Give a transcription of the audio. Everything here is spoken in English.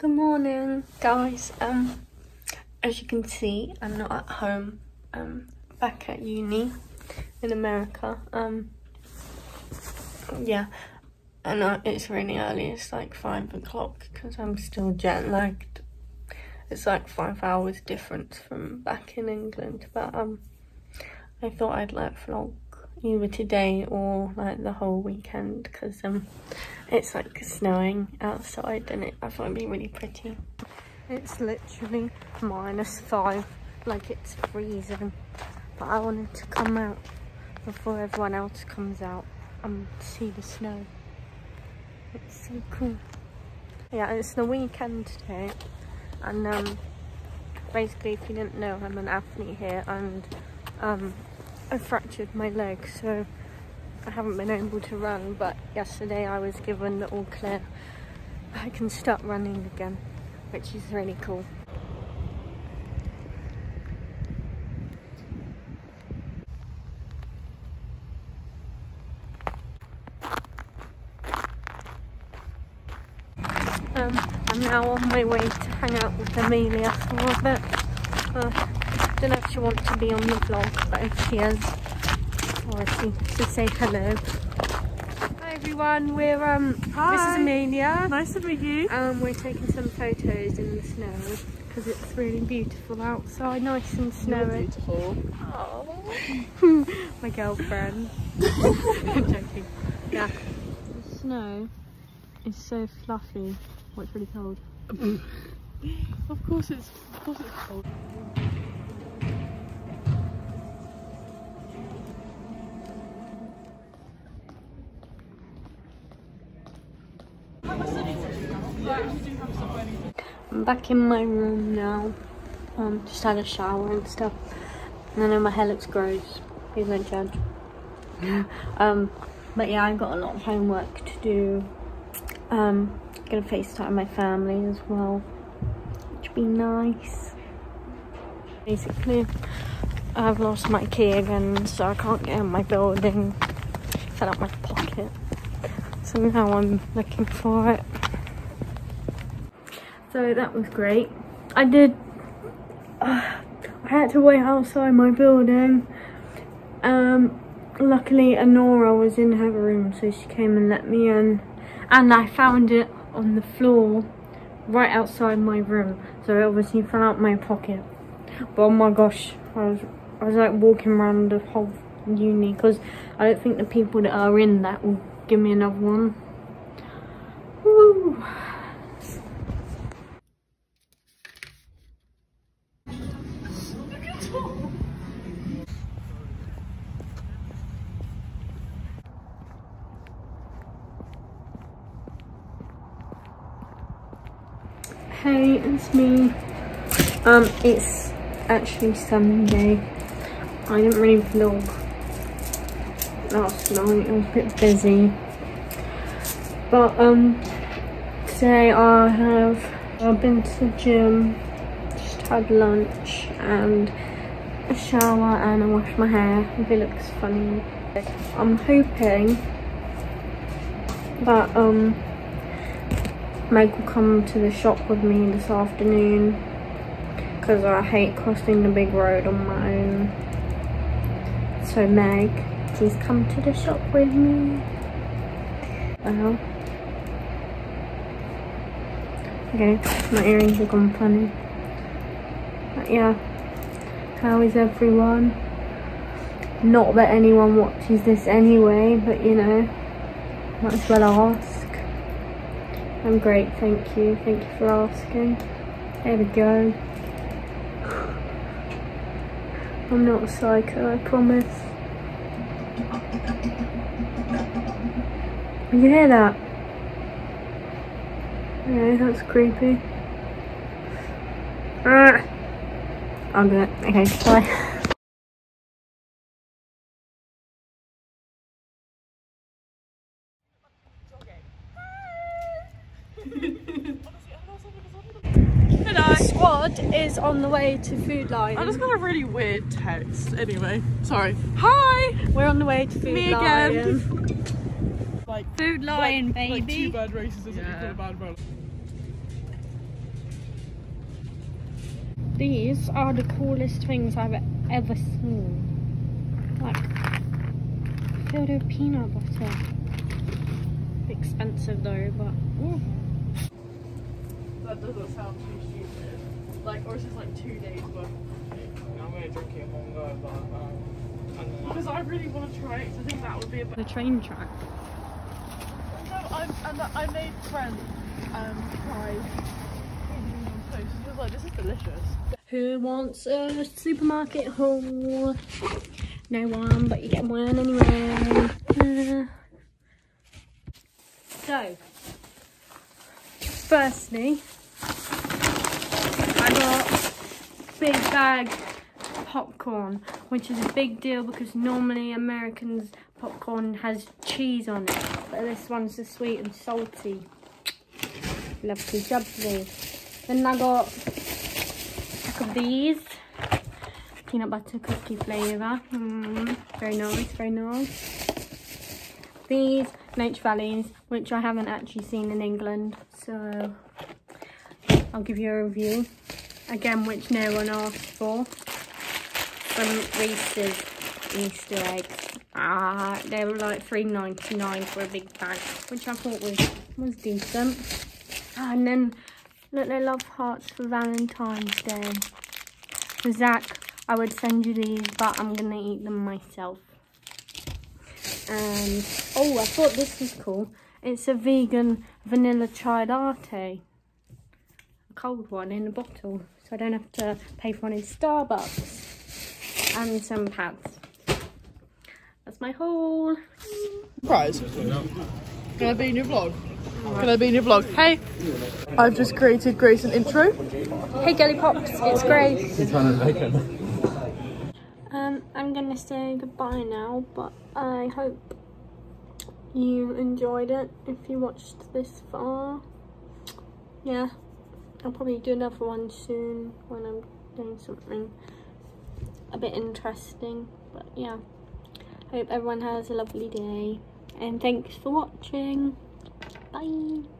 Good morning, guys. Um, as you can see, I'm not at home. Um, back at uni in America. Um, yeah, and it's really early. It's like five o'clock because I'm still jet lagged. It's like five hours difference from back in England, but um, I thought I'd like vlog either today or like the whole weekend because um it's like snowing outside and it I thought it'd be really pretty. It's literally minus five, like it's freezing. But I wanted to come out before everyone else comes out and see the snow. It's so cool. Yeah, it's the weekend today and um basically if you didn't know I'm an athlete here and um I fractured my leg, so I haven't been able to run, but yesterday I was given the all clear. I can start running again, which is really cool. Um, I'm now on my way to hang out with Amelia for a bit. Uh, don't know if she wants to be on the vlog, but if she is, she should say hello. Hi everyone, we're um, Hi. this is Amelia. Nice to meet you. Um, we're taking some photos in the snow because it's really beautiful outside, nice and snowy. beautiful. Oh, my girlfriend. I'm joking. Yeah. The snow is so fluffy. Oh, it's really cold. Of course it's of course it's cold. I'm back in my room now. Um, just had a shower and stuff. And I know my hair looks gross. Please don't judge. um, but yeah, I've got a lot of homework to do. Um, gonna FaceTime my family as well, which would be nice. Basically, I've lost my key again, so I can't get in my building. Fell out my pocket. So now I'm looking for it. So that was great. I did. Uh, I had to wait outside my building. Um, luckily, Honora was in her room, so she came and let me in. And I found it on the floor right outside my room. So it obviously fell out my pocket. But oh my gosh, I was, I was like walking around the whole uni because I don't think the people that are in that will give me another one. Woo. Hey, it's me. Um, it's actually Sunday. I didn't really vlog last night. I was a bit busy. But um, today I have I've been to the gym, just had lunch and a shower and I wash my hair. If it looks funny. I'm hoping that um Meg will come to the shop with me this afternoon because I hate crossing the big road on my own. So Meg, please come to the shop with me. Well, okay, my earrings have gone funny. But yeah, how is everyone? Not that anyone watches this anyway, but you know, might as well ask. I'm great, thank you. Thank you for asking. There we go. I'm not a psycho, I promise. You hear that? Yeah, that's creepy. Ah. I'll do it. Okay, bye. Squad is on the way to Food Lion. I just got a really weird text. Anyway, sorry. Hi. We're on the way to Food Me Lion. again. Like Food like, Lion, like two baby. bird races isn't These are the coolest things I've ever seen. Like, filled with peanut butter. Expensive though, but ooh. That doesn't sound too stupid. Like, or is this like two days worth? I'm gonna drink it one go, but um, I don't know. Because I really want to try it. 'cause I think that would be a the train track. No, I, and I made friends um, try eating on toast. Delicious. Who wants a supermarket haul? No one, but you get one anyway. Uh, so, firstly, I got big bag popcorn, which is a big deal because normally Americans popcorn has cheese on it, but this one's the sweet and salty. Lovely jubbly. Then I got these peanut butter cookie flavour. Mm, very nice, very nice. These Nature Valleys, which I haven't actually seen in England, so I'll give you a review. Again, which no one asked for. Some Reese's Easter eggs. Ah, they were like three ninety nine for a big bag, which I thought was was decent. Ah, and then look, love hearts for Valentine's Day. For Zach, I would send you these, but I'm gonna eat them myself. And oh, I thought this was cool. It's a vegan vanilla chai latte, a cold one in a bottle, so I don't have to pay for one in Starbucks. And some pads. That's my haul. Surprise. Gonna be your vlog? Can I be in your vlog? Hey! I've just created Grace an intro. Hey Gully Pops, it's Grace. Um, I'm gonna say goodbye now, but I hope you enjoyed it if you watched this far. Yeah, I'll probably do another one soon when I'm doing something a bit interesting. But yeah, I hope everyone has a lovely day and thanks for watching. Bye.